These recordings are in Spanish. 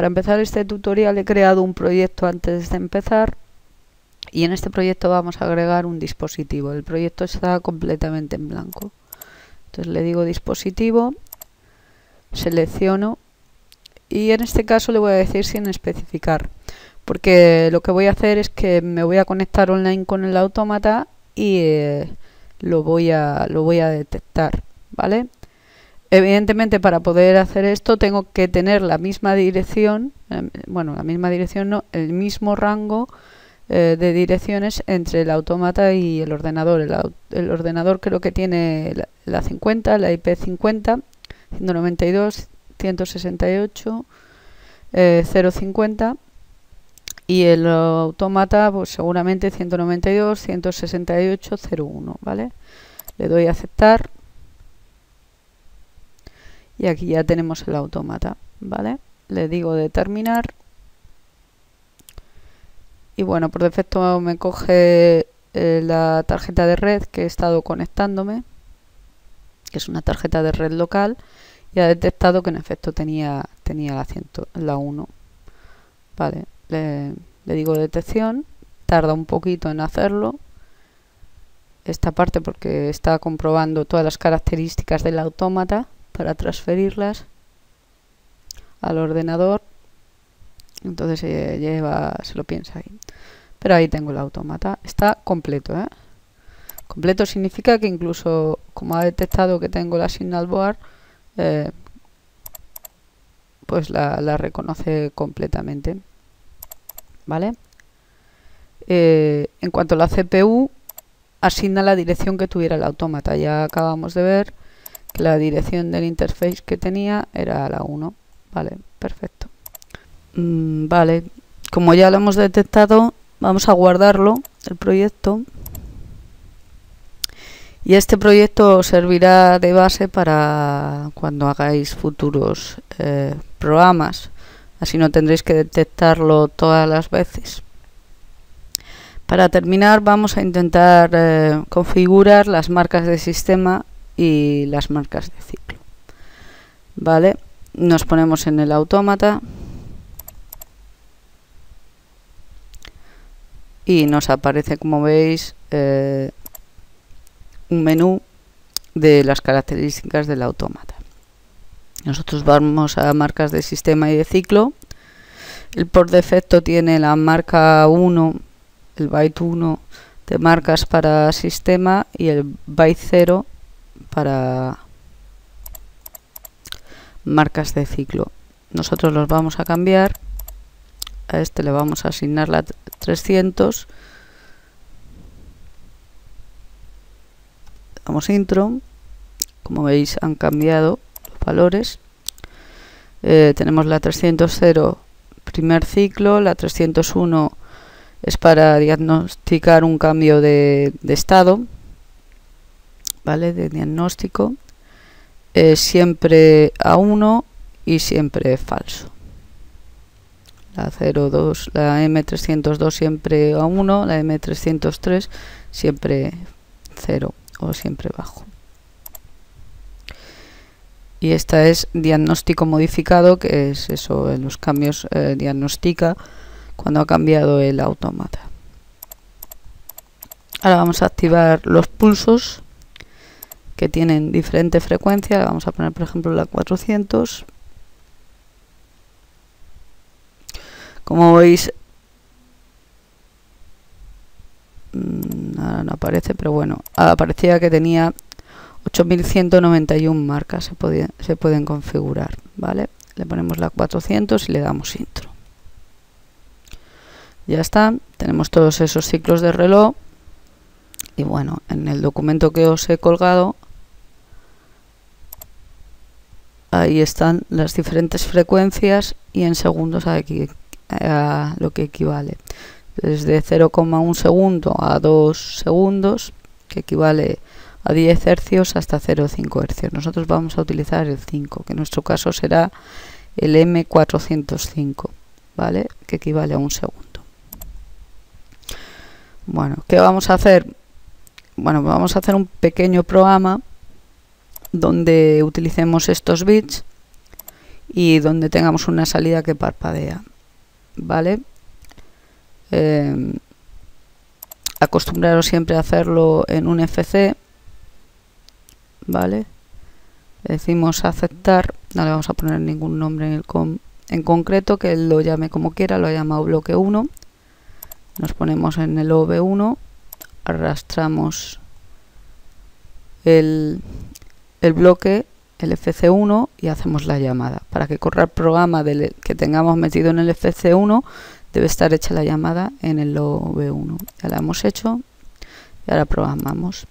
para empezar este tutorial he creado un proyecto antes de empezar y en este proyecto vamos a agregar un dispositivo. El proyecto está completamente en blanco. Entonces le digo dispositivo, selecciono y en este caso le voy a decir sin especificar porque lo que voy a hacer es que me voy a conectar online con el autómata y eh, lo voy a lo voy a detectar vale evidentemente para poder hacer esto tengo que tener la misma dirección em, bueno la misma dirección no el mismo rango eh, de direcciones entre el autómata y el ordenador. El, ordenador creo que tiene la, 50 la IP 50 192 168 050 y el autómata pues seguramente 192 168 01 vale le doy a aceptar y aquí ya tenemos el autómata vale le digo determinar. Y bueno por defecto me coge eh, la tarjeta de red que he estado conectándome que es una tarjeta de red local y ha detectado que en efecto tenía tenía la, la 1 vale le, digo detección, tarda un poquito en hacerlo, esta parte porque está comprobando todas las características del autómata para transferirlas al ordenador, entonces se lleva, se lo piensa ahí. Pero ahí tengo el autómata, está completo, ¿eh? Completo significa que incluso como ha detectado que tengo la signal board, eh, pues la reconoce completamente. ¿vale? Eh, en cuanto a la CPU, asigna la dirección que tuviera el autómata. Ya acabamos de ver la dirección del interface que tenía era la 1. Vale, perfecto. Mm, vale, como ya lo hemos detectado, vamos a guardarlo, el proyecto. Y este proyecto servirá de base para cuando hagáis futuros eh, programas así no tendréis que detectarlo todas las veces. Para terminar vamos a intentar eh, configurar las marcas de sistema y las marcas de ciclo. Vale, nos ponemos en el autómata y nos aparece como veis eh, un menú de las características del autómata. Nosotros vamos a marcas de sistema y de ciclo. El por defecto tiene la marca 1, el byte 1 de marcas para sistema y el byte 0 para marcas de ciclo. Nosotros los vamos a cambiar. A este le vamos a asignar la 300. Damos intro. Como veis han cambiado valores. Eh, tenemos la 300 primer ciclo, la 301 es para diagnosticar un cambio de, estado, ¿vale? De diagnóstico, eh, siempre a 1 y siempre falso. La 02, la M302 siempre a 1, la M303 siempre 0 o siempre bajo y esta es diagnóstico modificado, que es eso, en los cambios eh, diagnostica cuando ha cambiado el autómata. Ahora vamos a activar los pulsos que tienen diferente frecuencia. Vamos a poner por ejemplo la 400. Como veis, mm, ahora no aparece, pero bueno, aparecía que tenía 8191 marcas se, se pueden configurar, ¿vale? Le ponemos la 400 y le damos intro. Ya está, tenemos todos esos ciclos de reloj y bueno, en el documento que os he colgado ahí están las diferentes frecuencias y en segundos a lo que equivale desde 0,1 segundo a 2 segundos que equivale a 10 hercios hasta 0,5 hercios. Nosotros vamos a utilizar el 5, que en nuestro caso será el M405, ¿vale? Que equivale a un segundo. Bueno, ¿qué vamos a hacer? Bueno, vamos a hacer un pequeño programa donde utilicemos estos bits y donde tengamos una salida que parpadea vale eh, acostumbraros siempre a hacerlo en un FC vale decimos aceptar no le vamos a poner ningún nombre en en concreto que él lo llame como quiera lo ha llamado bloque 1 nos ponemos en el OV1 arrastramos el, el bloque el FC1 y hacemos la llamada. Para que corra el programa del, que tengamos metido en el FC1 debe estar hecha la llamada en el OV1. Ya la hemos hecho y ahora programamos.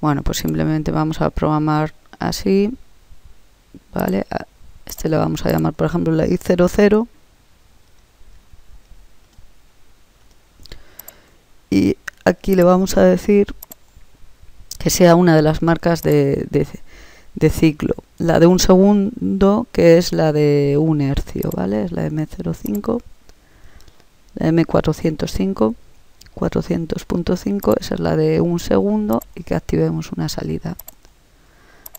Bueno, pues simplemente vamos a programar así. Vale, este le vamos a llamar por ejemplo la I00 y aquí le vamos a decir que sea una de las marcas de, de, ciclo. La de un segundo, que es la de un hercio, ¿vale? Es la M05, la M405, 400.5, esa es la de un segundo y que activemos una salida.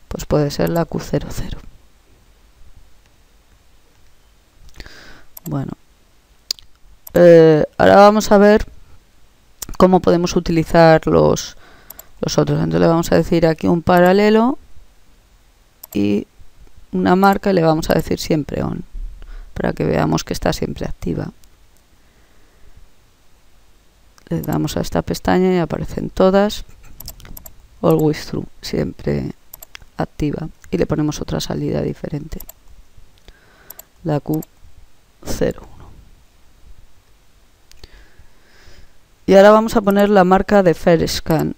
Pues puede ser la Q00. Bueno, eh, ahora vamos a ver cómo podemos utilizar los, los otros. Entonces le vamos a decir aquí un paralelo y una marca y le vamos a decir siempre on para que veamos que está siempre activa. Le damos a esta pestaña y aparecen todas. Always true, siempre activa. Y le ponemos otra salida diferente. La Q01. Y ahora vamos a poner la marca de Fair Scan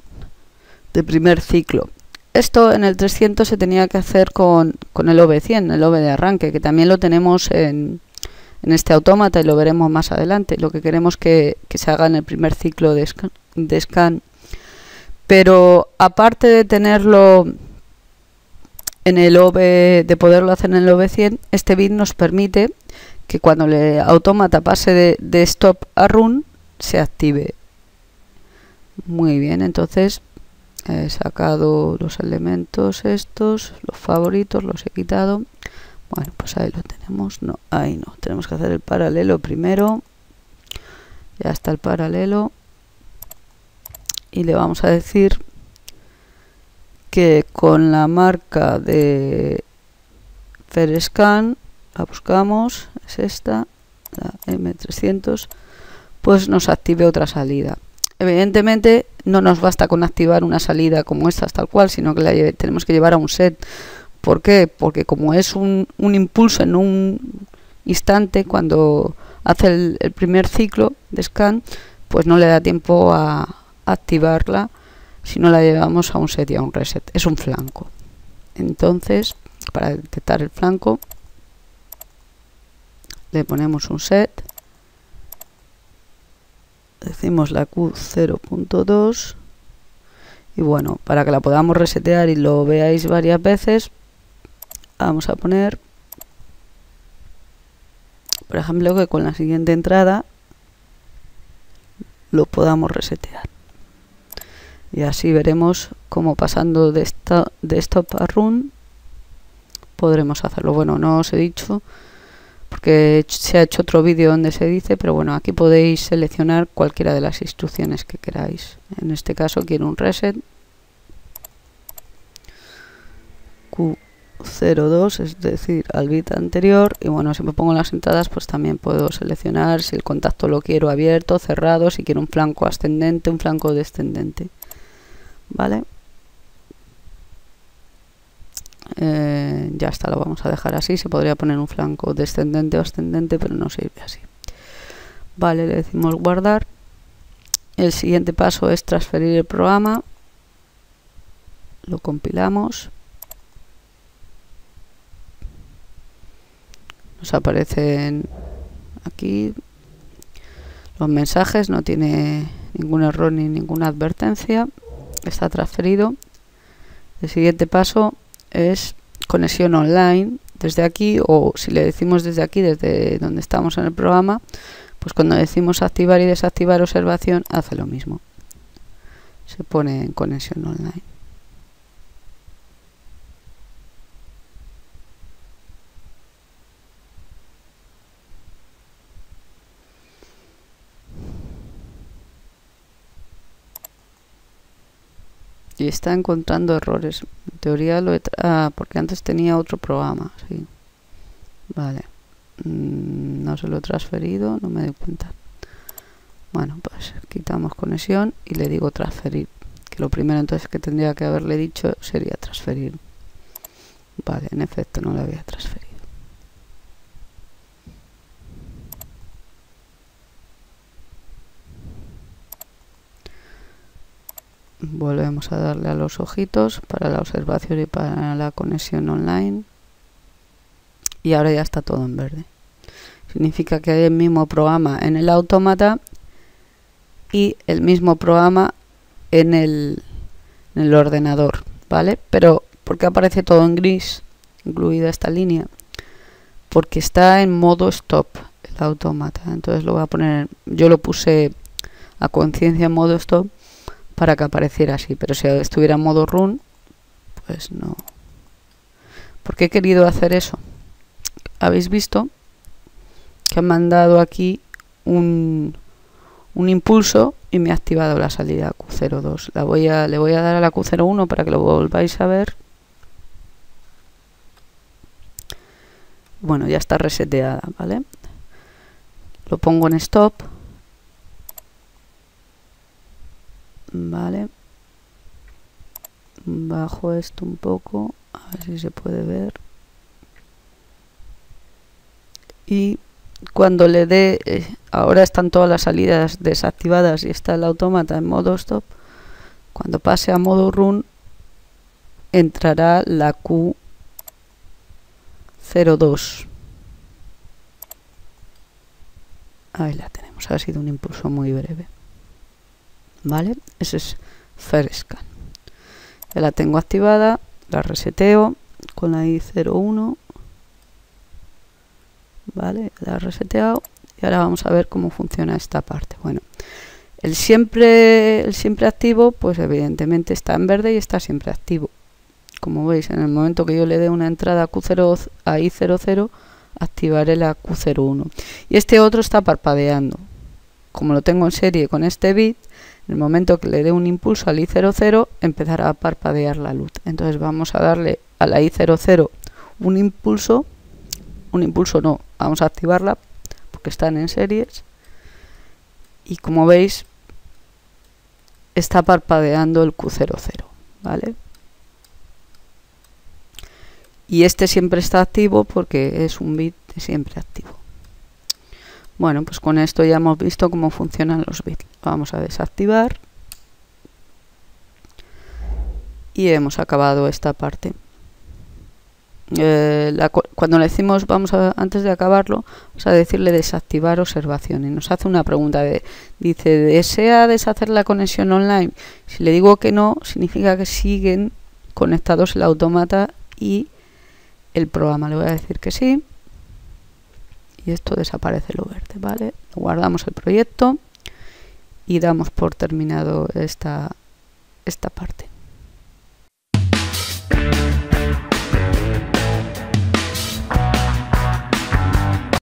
de primer ciclo. Esto en el 300 se tenía que hacer con, el OV100, el OV de arranque, que también lo tenemos en, en este autómata y lo veremos más adelante. Lo que queremos que, se haga en el primer ciclo de scan. Pero aparte de tenerlo en el OV, de poderlo hacer en el OV100, este bit nos permite que cuando el autómata pase de stop a run, se active. Muy bien, entonces he sacado los elementos estos, los favoritos, los he quitado. Bueno, pues ahí lo tenemos. No, ahí no. Tenemos que hacer el paralelo primero. Ya está el paralelo. Y le vamos a decir que con la marca de Ferescan, la buscamos, es esta, la M300, pues nos active otra salida. Evidentemente no nos basta con activar una salida como esta tal cual, sino que la tenemos que llevar a un set. ¿Por qué? Porque como es un, impulso en un instante, cuando hace el, primer ciclo de scan, pues no le da tiempo a, activarla si no la llevamos a un set y a un reset. Es un flanco. Entonces, para detectar el flanco, le ponemos un set decimos la Q0.2 y bueno, para que la podamos resetear y lo veáis varias veces, vamos a poner, por ejemplo, que con la siguiente entrada lo podamos resetear. Y así veremos cómo pasando de, esta, de stop a run podremos hacerlo. Bueno, no os he dicho porque se ha hecho otro vídeo donde se dice, pero bueno, aquí podéis seleccionar cualquiera de las instrucciones que queráis. En este caso quiero un reset Q02, es decir, al bit anterior. Y bueno, si me pongo las entradas, pues también puedo seleccionar si el contacto lo quiero abierto, cerrado, si quiero un flanco ascendente, un flanco descendente. ¿Vale? Eh, ya está, lo vamos a dejar así. Se podría poner un flanco descendente o ascendente, pero no sirve así. Vale, le decimos guardar. El siguiente paso es transferir el programa. Lo compilamos. Nos aparecen aquí los mensajes, no tiene ningún error ni ninguna advertencia. Está transferido. El siguiente paso es conexión online desde aquí o si le decimos desde aquí, desde donde estamos en el programa, pues cuando decimos activar y desactivar observación hace lo mismo. Se pone en conexión online. y está encontrando errores. En teoría lo he ah, porque antes tenía otro programa, sí. Vale. Mm, no se lo he transferido, no me doy cuenta. Bueno, pues quitamos conexión y le digo transferir. Que lo primero entonces que tendría que haberle dicho sería transferir. Vale, en efecto no lo había transferido. Volvemos a darle a los ojitos para la observación y para la conexión online. Y ahora ya está todo en verde. Significa que hay el mismo programa en el automata y el mismo programa en el, en el ordenador vale pero ¿por qué aparece todo en gris incluida esta línea porque está en modo stop el automata entonces lo voy a poner yo lo puse a conciencia en modo stop para que apareciera así. Pero si estuviera en modo run, pues no. ¿Por qué he querido hacer eso? Habéis visto que han mandado aquí un, un impulso y me ha activado la salida Q02. La voy a, le voy a dar a la Q01 para que lo volváis a ver. Bueno, ya está reseteada, ¿vale? Lo pongo en stop vale. Bajo esto un poco a ver si se puede ver. Y cuando le dé eh, ahora están todas las salidas desactivadas y está el automata en modo stop cuando pase a modo run entrará la Q02 ahí la tenemos ha sido un impulso muy breve ¿vale? Ese es Ferscan. Ya la tengo activada, la reseteo con la i01, ¿vale? La he reseteado y ahora vamos a ver cómo funciona esta parte. Bueno, el siempre, el siempre activo, pues evidentemente está en verde y está siempre activo. Como veis, en el momento que yo le dé una entrada a Q0 a I00, activaré la Q01. Y este otro está parpadeando. Como lo tengo en serie con este bit, en el momento que le dé un impulso al I00 empezará a parpadear la luz. Entonces vamos a darle a la I00 un impulso, un impulso no, vamos a activarla porque están en series y como veis está parpadeando el Q00, ¿vale? Y este siempre está activo porque es un bit siempre activo. Bueno, pues con esto ya hemos visto cómo funcionan los bits. Vamos a desactivar. Y hemos acabado esta parte. Eh, cuando le decimos, vamos a, antes de acabarlo, vamos a decirle desactivar observación. Y nos hace una pregunta. De, dice, ¿desea deshacer la conexión online? Si le digo que no, significa que siguen conectados el automata y el programa. Le voy a decir que sí y esto desaparece lo verde, ¿vale? Guardamos el proyecto y damos por terminado esta, esta parte.